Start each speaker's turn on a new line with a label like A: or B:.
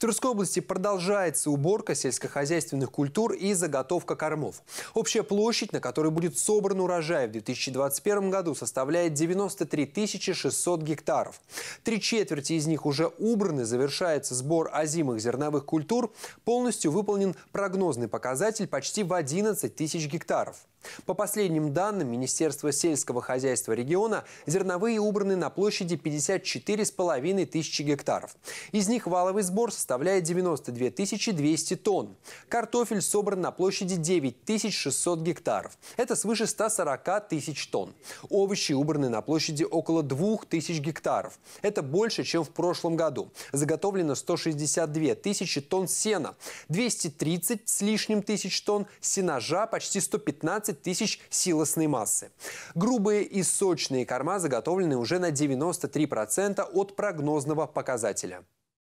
A: Тверской области продолжается уборка сельскохозяйственных культур и заготовка кормов. Общая площадь, на которой будет собран урожай в 2021 году, составляет 93 600 гектаров. Три четверти из них уже убраны, завершается сбор озимых зерновых культур. Полностью выполнен прогнозный показатель почти в 11 тысяч гектаров. По последним данным Министерства сельского хозяйства региона, зерновые убраны на площади 54,5 тысячи гектаров. Из них валовый сбор составляет 92 200 тонн. Картофель собран на площади 9 600 гектаров. Это свыше 140 тысяч тонн. Овощи убраны на площади около 2 тысяч гектаров. Это больше, чем в прошлом году. Заготовлено 162 тысячи тонн сена, 230 с лишним тысяч тонн сенажа, почти 115 15 тысяч силосной массы. Грубые и сочные корма заготовлены уже на 93% от прогнозного показателя.